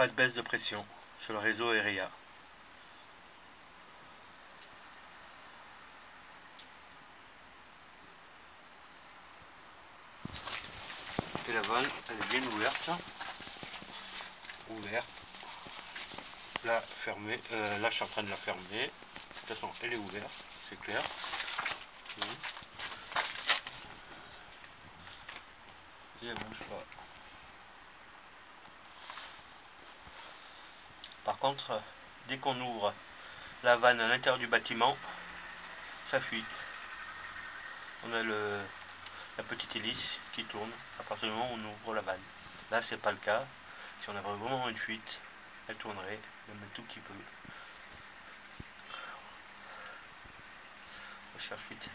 Pas de baisse de pression sur le réseau ERIA. Et la vanne, elle est bien ouverte. Ouverte. Là, fermée. Euh, là, je suis en train de la fermer. De toute façon, elle est ouverte, c'est clair. Et elle bouge pas. Par contre, dès qu'on ouvre la vanne à l'intérieur du bâtiment, ça fuit. On a le, la petite hélice qui tourne à partir du moment où on ouvre la vanne. Là, c'est pas le cas. Si on avait vraiment une fuite, elle tournerait, même un tout petit peu. Recherche fuite.